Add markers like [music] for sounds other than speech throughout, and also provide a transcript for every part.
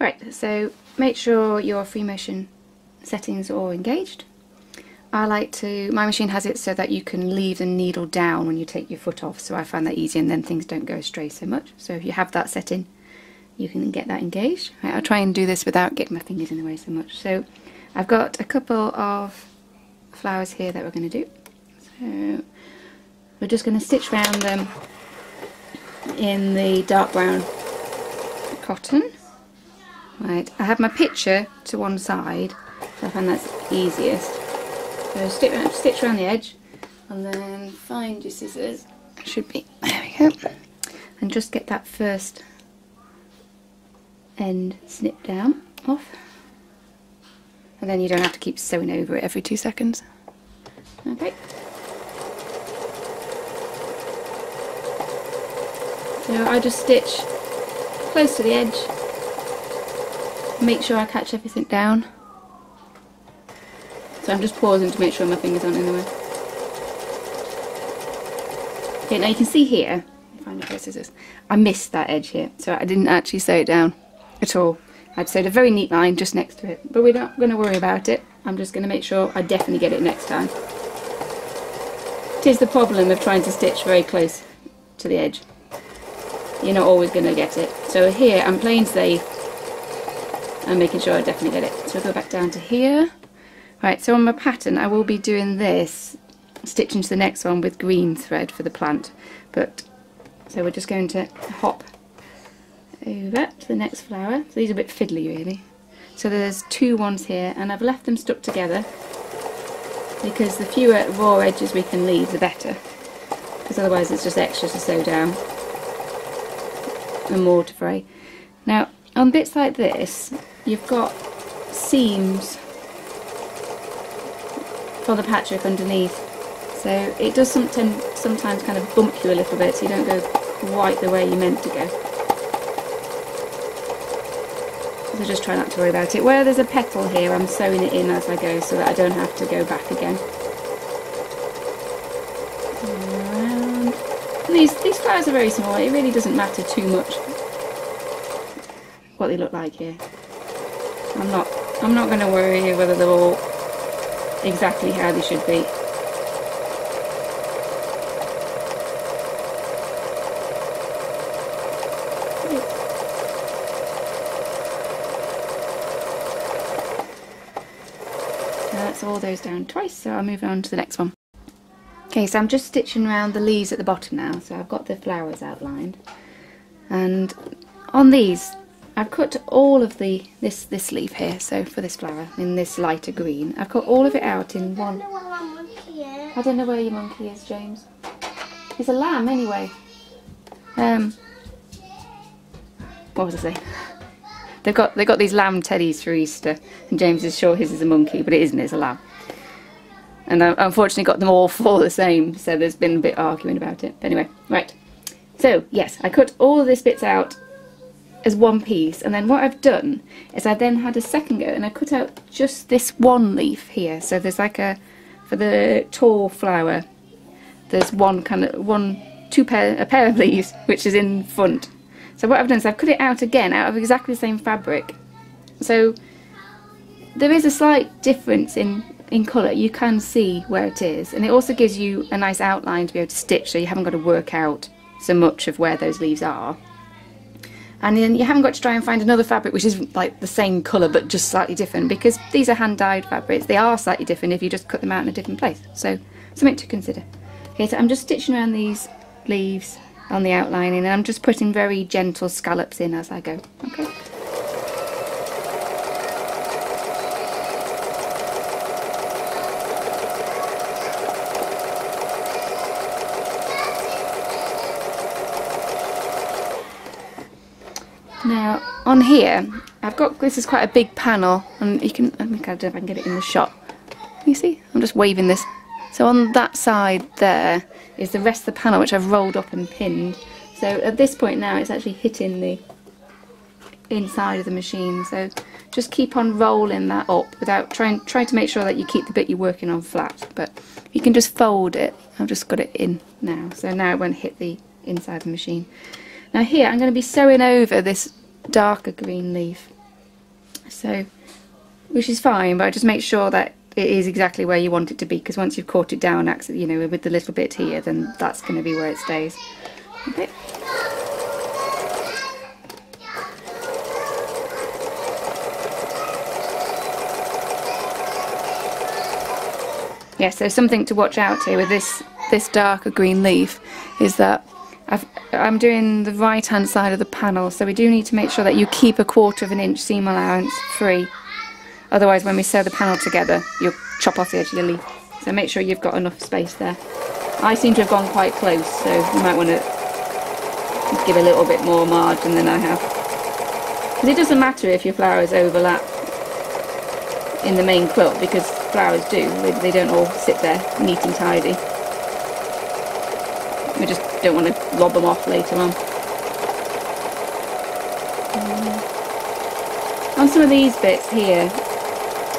Right, so make sure your free motion settings are engaged. I like to, my machine has it so that you can leave the needle down when you take your foot off, so I find that easy and then things don't go astray so much. So if you have that setting, you can get that engaged. Right, I'll try and do this without getting my fingers in the way so much. So I've got a couple of flowers here that we're going to do. So we're just going to stitch around them in the dark brown cotton. Right, I have my picture to one side, so I find that's easiest. So stitch around, stitch around the edge, and then find your scissors. Should be there we go, and just get that first end snipped down off, and then you don't have to keep sewing over it every two seconds. Okay. So I just stitch close to the edge, make sure I catch everything down. So I'm just pausing to make sure my fingers aren't in the way. Okay, now you can see here, find a scissors, I missed that edge here, so I didn't actually sew it down at all. I'd sewed a very neat line just next to it, but we're not going to worry about it. I'm just going to make sure I definitely get it next time. It is the problem of trying to stitch very close to the edge. You're not always going to get it. So here I'm playing safe and making sure I definitely get it. So I'll go back down to here. Right, so on my pattern I will be doing this, stitching to the next one with green thread for the plant. But So we're just going to hop over to the next flower. So these are a bit fiddly really. So there's two ones here and I've left them stuck together because the fewer raw edges we can leave the better because otherwise it's just extra to sew down and more to fray. Now on bits like this you've got seams for the patchwork underneath so it does sometimes, sometimes kind of bump you a little bit so you don't go quite the way you meant to go. So just try not to worry about it. Where there's a petal here I'm sewing it in as I go so that I don't have to go back again. Around. These, these flowers are very small, it really doesn't matter too much what they look like here. I'm not I'm not going to worry whether they're all exactly how they should be. That's uh, all those down twice, so I'll move on to the next one. Okay, so I'm just stitching around the leaves at the bottom now, so I've got the flowers outlined. And on these, I've cut all of the this this leaf here, so for this flower, in this lighter green. I've cut all of it out in one. I don't know where your monkey is, James. He's a lamb anyway. Um, what was I saying? [laughs] They've got they've got these lamb teddies for Easter, and James is sure his is a monkey, but it isn't. It's a lamb. And I unfortunately got them all [laughs] four the same, so there's been a bit arguing about it. But anyway, right. So yes, I cut all of this bits out as one piece, and then what I've done is I then had a second go, and I cut out just this one leaf here. So there's like a for the tall flower. There's one kind of one two pair a pair of [laughs] leaves which is in front so what I've done is I've cut it out again out of exactly the same fabric. So there is a slight difference in, in colour. You can see where it is. And it also gives you a nice outline to be able to stitch so you haven't got to work out so much of where those leaves are. And then you haven't got to try and find another fabric which is like the same colour but just slightly different because these are hand dyed fabrics. They are slightly different if you just cut them out in a different place. So something to consider. Okay, so I'm just stitching around these leaves on the outlining and I'm just putting very gentle scallops in as I go. Okay. Now on here I've got this is quite a big panel and you can I think I don't know if I can get it in the shot. You see? I'm just waving this so on that side there is the rest of the panel which I've rolled up and pinned. So at this point now it's actually hitting the inside of the machine. So just keep on rolling that up without trying trying to make sure that you keep the bit you're working on flat. But you can just fold it. I've just got it in now. So now it won't hit the inside of the machine. Now here I'm going to be sewing over this darker green leaf. So, which is fine, but I just make sure that it is exactly where you want it to be because once you've caught it down, you know, with the little bit here, then that's going to be where it stays. Okay. Yeah, so something to watch out here with this this darker green leaf is that i am doing the right hand side of the panel so we do need to make sure that you keep a quarter of an inch seam allowance free. Otherwise when we sew the panel together you'll chop off the edge of the leaf. So make sure you've got enough space there. I seem to have gone quite close so you might want to give a little bit more margin than I have. Because it doesn't matter if your flowers overlap in the main quilt because flowers do, they, they don't all sit there neat and tidy. We just don't want to lob them off later on. On some of these bits here,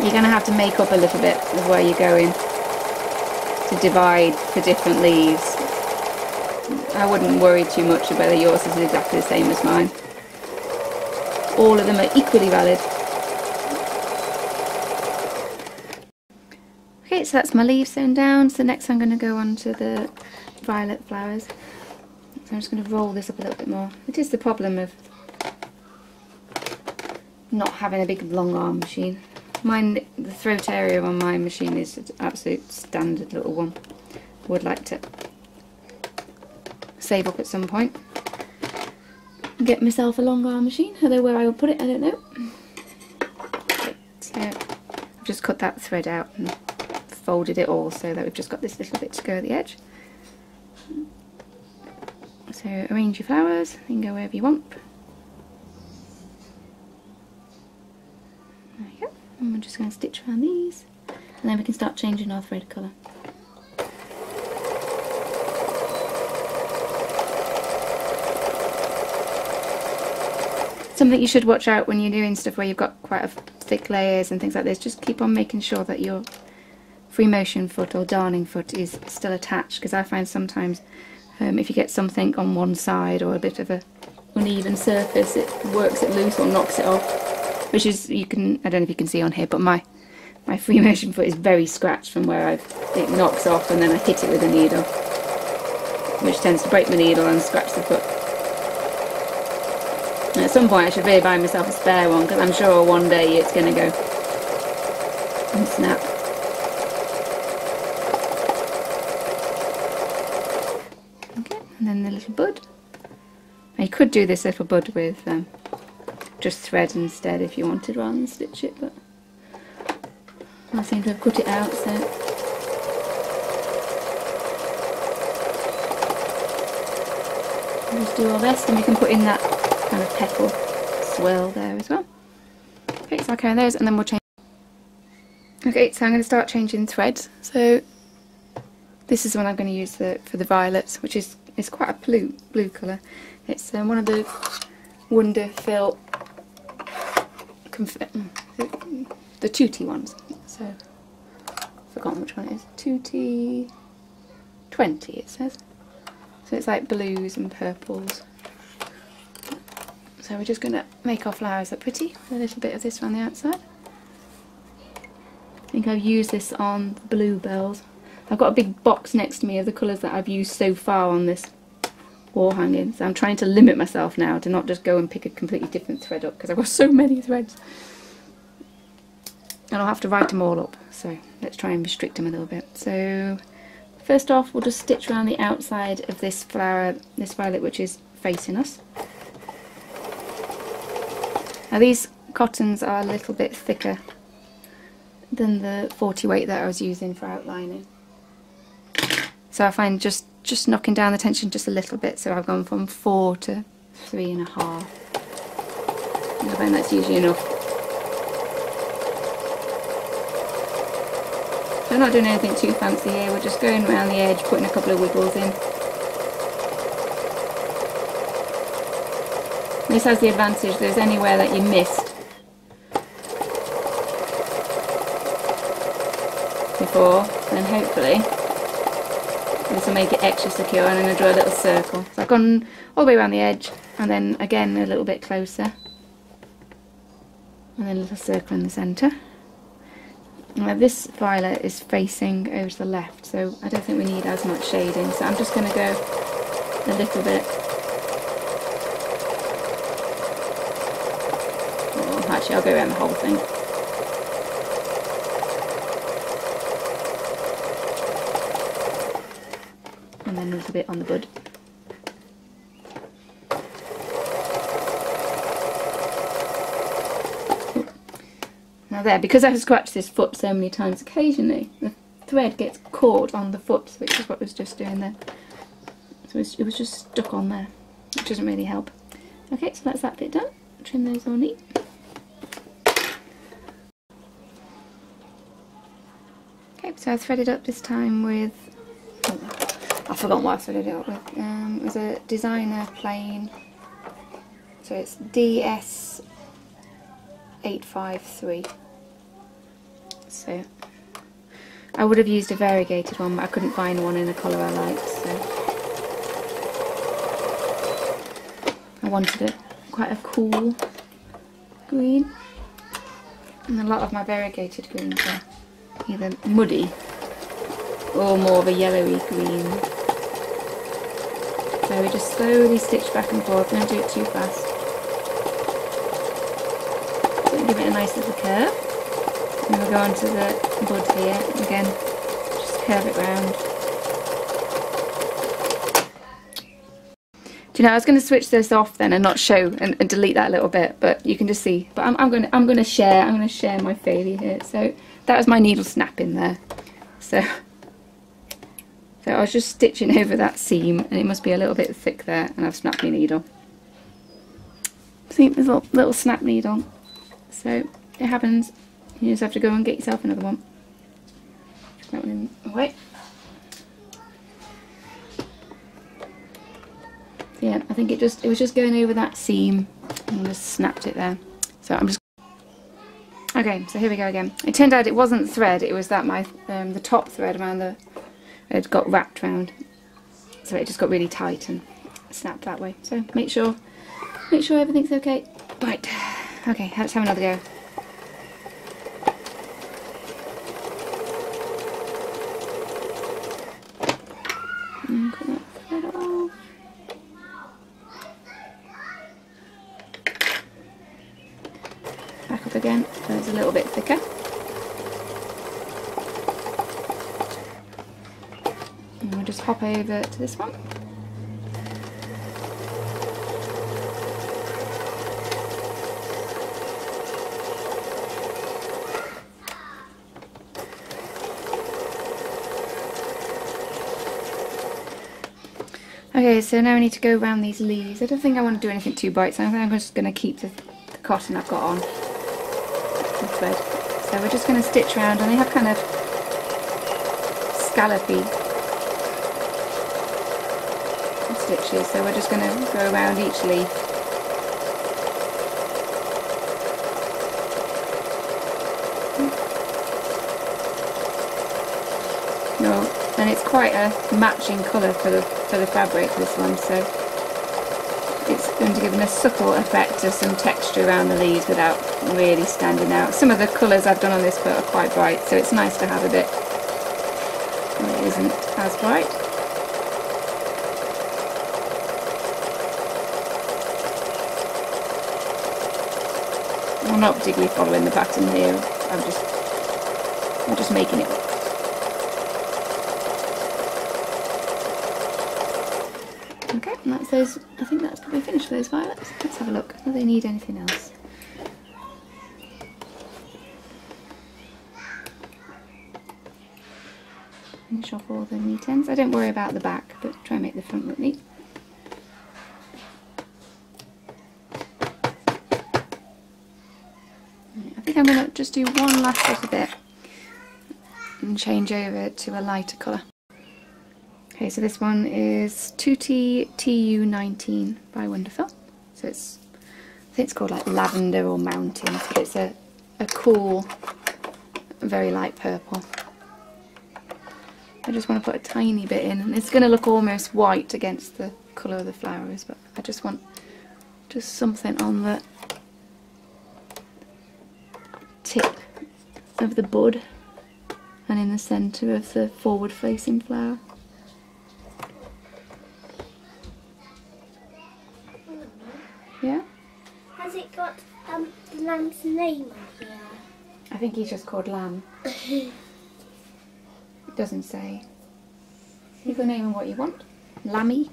you're going to have to make up a little bit of where you're going to divide for different leaves. I wouldn't worry too much about whether yours is exactly the same as mine. All of them are equally valid. Okay, so that's my leaves sewn down. So next I'm going to go on to the violet flowers. So I'm just going to roll this up a little bit more. It is the problem of not having a big long arm machine. Mine, the throat area on my machine is an absolute standard little one. Would like to save up at some point. Get myself a long arm machine, although where I will put it I don't know. So I've just cut that thread out and folded it all so that we've just got this little bit to go at the edge. So arrange your flowers, can go wherever you want. There you go. And we're just going to stitch around these and then we can start changing our thread colour. Something you should watch out when you're doing stuff where you've got quite a thick layers and things like this, just keep on making sure that you're free motion foot or darning foot is still attached because I find sometimes um, if you get something on one side or a bit of a uneven surface it works it loose or knocks it off which is you can I don't know if you can see on here but my my free motion foot is very scratched from where I've it knocks off and then I hit it with a needle which tends to break my needle and scratch the foot. And at some point I should really buy myself a spare one because I'm sure one day it's going to go and snap little bud. you could do this little bud with um, just thread instead if you wanted rather than stitch it, but I seem to have cut it out, so just do all this and we can put in that kind of petal swirl there as well. Okay, so I'll carry those and then we'll change. Okay, so I'm going to start changing threads. So this is the one I'm going to use the, for the violets, which is it's quite a blue blue colour. It's um, one of the Wonderfil the, the Tutti ones. So I've forgotten which one it is. Tutti 20 it says. So it's like blues and purples. So we're just going to make our flowers look pretty with a little bit of this around the outside. I think I've used this on bluebells I've got a big box next to me of the colours that I've used so far on this wall hangings. I'm trying to limit myself now to not just go and pick a completely different thread up because I've got so [laughs] many threads. And I'll have to write them all up. So let's try and restrict them a little bit. So first off we'll just stitch around the outside of this flower, this violet which is facing us. Now these cottons are a little bit thicker than the 40 weight that I was using for outlining. So I find just, just knocking down the tension just a little bit, so I've gone from four to three and a half. And I that's usually enough. We're not doing anything too fancy here, we're just going around the edge, putting a couple of wiggles in. This has the advantage, there's anywhere that you missed before, then hopefully this will make it extra secure and I'm going to draw a little circle. So I've gone all the way around the edge and then again a little bit closer. and then a little circle in the centre. Now this violet is facing over to the left, so I don't think we need as much shading, so I'm just going to go a little bit. Actually, I'll go around the whole thing. And then a little bit on the bud. Now there, because I've scratched this foot so many times occasionally, the thread gets caught on the foot, which is what I was just doing there. So it was just stuck on there, which doesn't really help. Okay, so that's that bit done. Trim those all neat. Okay, so I threaded up this time with, oh, I forgot what I threaded it up with. Um, it was a designer plain. so it's DS 853 so I would have used a variegated one but I couldn't find one in the colour I liked so. I wanted it. Quite a cool green. And a lot of my variegated greens are either muddy or more of a yellowy green so we just slowly stitch back and forth, don't do it too fast give it a nice little curve. And we'll go on to the bud here, again, just curve it round. Do you know, I was going to switch this off then and not show and, and delete that little bit, but you can just see. But I'm, I'm going to I'm going to share I'm going to share my failure here. So that was my needle snap in there. So so I was just stitching [laughs] over that seam, and it must be a little bit thick there, and I've snapped my needle. See, there's a little, little snap needle. So it happens. You just have to go and get yourself another one. That one in. So yeah, I think it just it was just going over that seam and just snapped it there. So I'm just Okay, so here we go again. It turned out it wasn't thread, it was that my um, the top thread around the it got wrapped around. So it just got really tight and snapped that way. So make sure make sure everything's okay. Right. Okay, let's have another go. Back up again, so it's a little bit thicker. And we'll just hop over to this one. Okay, so now I need to go around these leaves. I don't think I want to do anything too bright, so I think I'm just going to keep the, the, cotton I've got on. So we're just going to stitch around, and they have kind of scallopy stitches, so we're just going to go around each leaf. Hmm. No, and it's quite a matching colour for the for the fabric, this one, so it's going to give a subtle effect of some texture around the leaves without really standing out. Some of the colours I've done on this book are quite bright, so it's nice to have a bit it isn't as bright. I'm not particularly following the pattern here, I'm just I'm just making it Okay, And that's those, I think that's probably finished for those violets. Let's have a look. Do they need anything else? Finish off all the neat ends. I don't worry about the back, but try and make the front look neat. I think I'm going to just do one last little bit and change over to a lighter colour. Okay, so this one is Tutti TU19 by Wonderfil. So it's, I think it's called like Lavender or Mountains, but it's a, a cool, very light purple. I just want to put a tiny bit in, and it's going to look almost white against the colour of the flowers, but I just want just something on the of the bud and in the centre of the forward facing flower. Yeah? Has it got um, the lamb's name on here? I think he's just called Lamb. [laughs] It doesn't say. You can name him what you want. Lammy.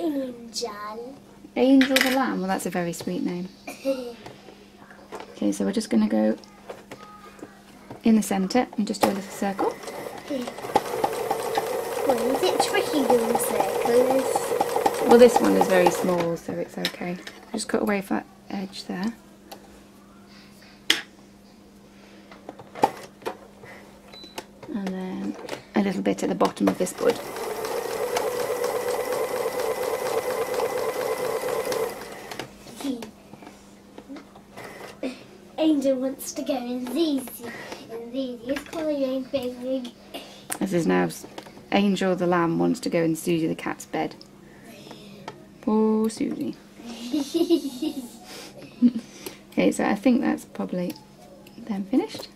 Angel. Angel the Lamb. Well, that's a very sweet name. [laughs] Okay, so we're just going to go in the centre and just do a little circle. Well, is it tricky doing circles? Well, this one is very small, so it's okay. Just cut away that edge there. And then a little bit at the bottom of this bud. Angel wants to go in these. In these. He's big. This is now Angel the lamb wants to go in Susie the cat's bed. Poor Susie. [laughs] Okay, so I think that's probably then finished.